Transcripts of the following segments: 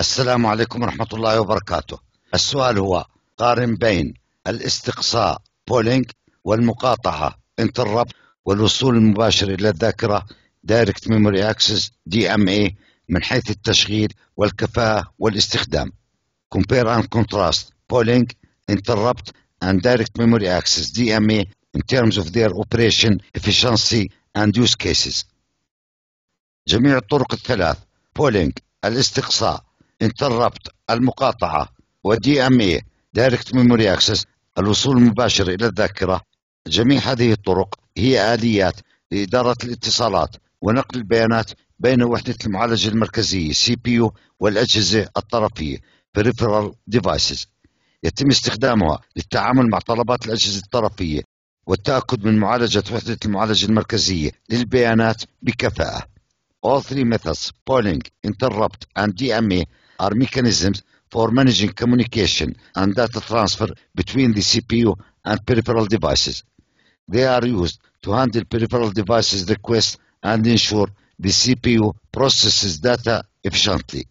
السلام عليكم ورحمة الله وبركاته. السؤال هو قارن بين الاستقصاء بولينج والمقاطعة interrupt والوصول المباشر إلى الذاكرة Direct Memory Access DMA من حيث التشغيل والكفاءة والاستخدام. Compare and contrast polling, interrupt and direct memory access DMA in terms of their operation efficiency and use cases. جميع الطرق الثلاث polling الاستقصاء interrupt المقاطعة و DMA direct memory access الوصول المباشر إلى الذاكرة جميع هذه الطرق هي آليات لإدارة الاتصالات ونقل البيانات بين وحدة المعالجة المركزية CPU والأجهزة الطرفية peripheral devices يتم استخدامها للتعامل مع طلبات الأجهزة الطرفية والتأكد من معالجة وحدة المعالجة المركزية للبيانات بكفاءة. All three methods, polling, interrupt, and DMA are mechanisms for managing communication and data transfer between the CPU and peripheral devices. They are used to handle peripheral devices requests and ensure the CPU processes data efficiently.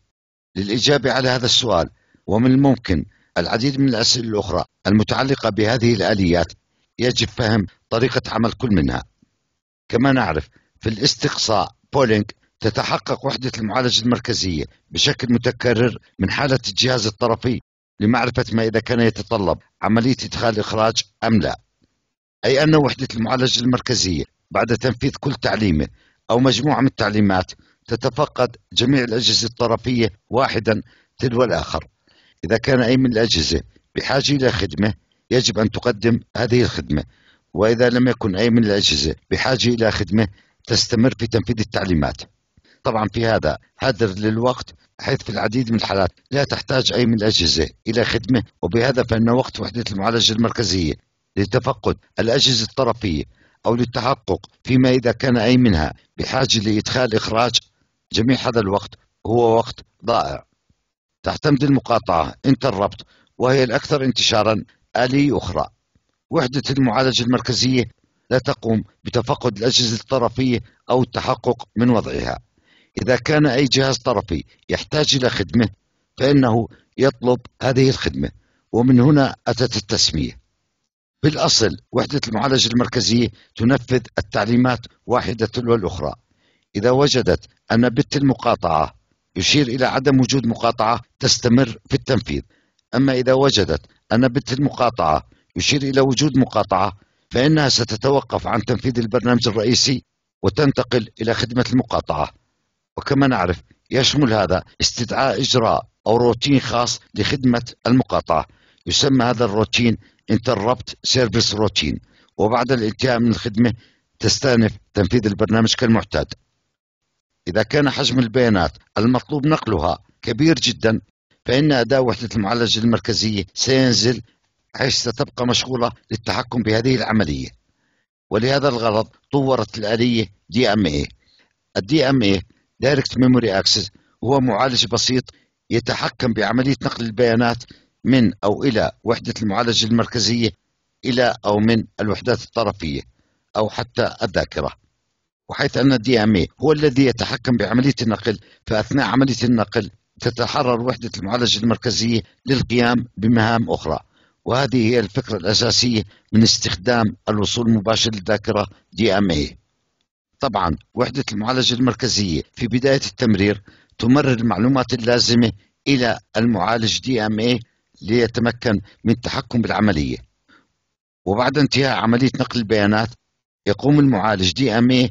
للإجابة على هذا السؤال ومن الممكن العديد من الأسئلة الأخرى المتعلقة بهذه الآليات يجب فهم طريقة عمل كل منها كما نعرف في الاستقصاء بولينج تتحقق وحدة المعالجة المركزية بشكل متكرر من حالة الجهاز الطرفي لمعرفة ما إذا كان يتطلب عملية إدخال إخراج أم لا. أي أن وحدة المعالجة المركزية بعد تنفيذ كل تعليمه أو مجموعة من التعليمات تتفقد جميع الأجهزة الطرفية واحدا تلو الآخر. إذا كان أي من الأجهزة بحاجة إلى خدمة يجب أن تقدم هذه الخدمة. وإذا لم يكن أي من الأجهزة بحاجة إلى خدمة تستمر في تنفيذ التعليمات. طبعا في هذا هدر للوقت حيث في العديد من الحالات. لا تحتاج أي من الأجهزة إلى خدمة وبهذا فإن وقت وحدة المعالجة المركزية لتفقد الأجهزة الطرفية أو للتحقق فيما إذا كان أي منها بحاجة لإدخال إخراج جميع هذا الوقت هو وقت ضائع. تعتمد المقاطعة interrupt وهي الأكثر انتشارا آلية أخرى. وحدة المعالجة المركزية لا تقوم بتفقد الأجهزة الطرفية أو التحقق من وضعها. إذا كان أي جهاز طرفي يحتاج إلى خدمة فإنه يطلب هذه الخدمة. ومن هنا أتت التسمية. بالأصل وحدة المعالجة المركزية تنفذ التعليمات واحدة تلو الأخرى. إذا وجدت أن بت المقاطعة يشير إلى عدم وجود مقاطعة تستمر في التنفيذ. أما إذا وجدت أن بت المقاطعة يشير إلى وجود مقاطعة فإنها ستتوقف عن تنفيذ البرنامج الرئيسي وتنتقل إلى خدمة المقاطعة. وكما نعرف يشمل هذا استدعاء إجراء أو روتين خاص لخدمة المقاطعة. يسمى هذا الروتين Interrupt Service Routine. وبعد الانتهاء من الخدمة تستأنف تنفيذ البرنامج كالمعتاد. إذا كان حجم البيانات المطلوب نقلها كبير جدا فإن أداء وحدة المعالجة المركزية سينزل حيث ستبقى مشغولة للتحكم بهذه العملية. ولهذا الغرض طورت الآلية DMA ال DMA Direct Memory Access. هو معالج بسيط يتحكم بعملية نقل البيانات من أو إلى وحدة المعالجة المركزية إلى أو من الوحدات الطرفية أو حتى الذاكرة. وحيث أن ال DMA هو الذي يتحكم بعملية النقل فأثناء عملية النقل تتحرر وحدة المعالجة المركزية للقيام بمهام أخرى. وهذه هي الفكرة الأساسية من استخدام الوصول المباشر للذاكرة DMA طبعا وحدة المعالجة المركزية في بداية التمرير تمرر المعلومات اللازمة إلى المعالج DMA ليتمكن من التحكم بالعملية. وبعد انتهاء عملية نقل البيانات يقوم المعالج DMA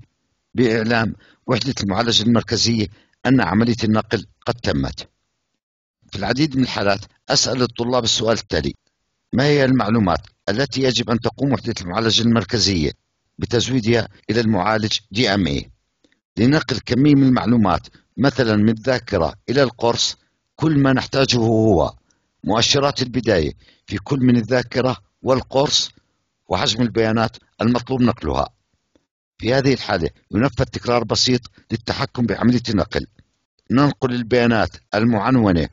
بإعلام وحدة المعالجة المركزية أن عملية النقل قد تمت. في العديد من الحالات أسأل الطلاب السؤال التالي ما هي المعلومات التي يجب أن تقوم وحدة المعالجة المركزية؟ بتزويدها إلى المعالج DMA. لنقل كمية من المعلومات مثلا من الذاكرة إلى القرص كل ما نحتاجه هو. مؤشرات البداية في كل من الذاكرة والقرص وحجم البيانات المطلوب نقلها. في هذه الحالة ينفذ تكرار بسيط للتحكم بعملية النقل. ننقل البيانات المعنونة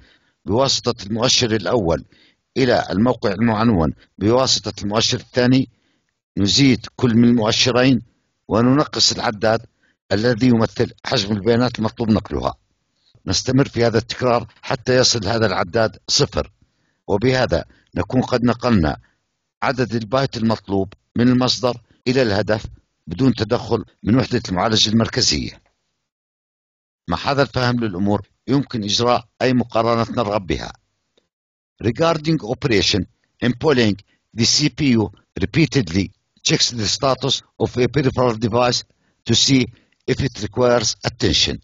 بواسطة المؤشر الأول إلى الموقع المعنون بواسطة المؤشر الثاني نزيد كل من المؤشرين وننقص العداد الذي يمثل حجم البيانات المطلوب نقلها. نستمر في هذا التكرار حتى يصل هذا العداد صفر. وبهذا نكون قد نقلنا عدد البايت المطلوب من المصدر إلى الهدف بدون تدخل من وحدة المعالجة المركزية. مع هذا الفهم للأمور يمكن إجراء أي مقارنة نرغب بها. Regarding operation in polling, the CPU repeatedly checks the status of a peripheral device to see if it requires attention.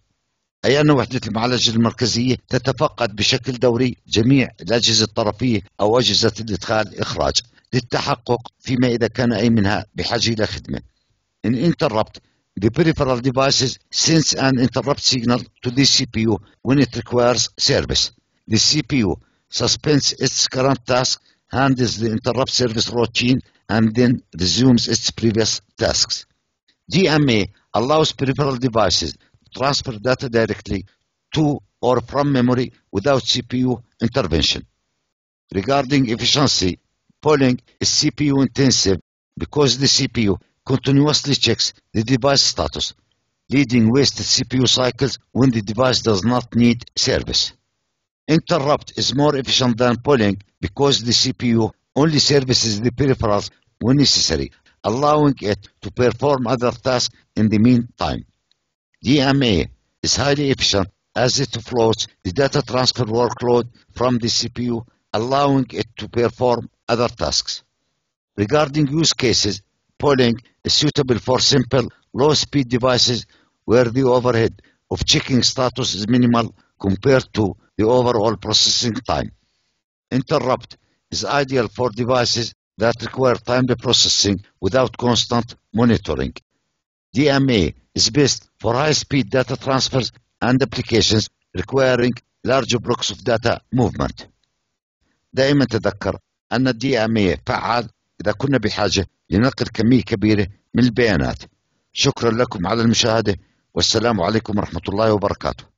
أي أن وحدة المعالجة المركزية تتفقد بشكل دوري جميع الأجهزة الطرفية أو أجهزة الإدخال إخراج للتحقق فيما إذا كان أي منها بحاجة إلى خدمة. In interrupt, the peripheral devices sends an interrupt signal to the CPU when it requires service. The CPU suspends its current task, handles the interrupt service routine, and then resumes its previous tasks. DMA allows peripheral devices to transfer data directly to or from memory without CPU intervention. Regarding efficiency, polling is CPU intensive because the CPU continuously checks the device status, leading wasted CPU cycles when the device does not need service. Interrupt is more efficient than polling because the CPU only services the peripherals when necessary, allowing it to perform other tasks in the meantime. DMA is highly efficient as it floats the data transfer workload from the CPU, allowing it to perform other tasks. Regarding use cases, polling is suitable for simple, low-speed devices where the overhead of checking status is minimal compared to the overall processing time. Interrupt is ideal for devices that require timely processing without constant monitoring. DMA is best for high-speed data transfers and applications requiring large blocks of data movement. دائما تذكر أن اي فعال إذا كنا بحاجة لنقل كمية كبيرة من البيانات شكرا لكم على المشاهدة والسلام عليكم ورحمة الله وبركاته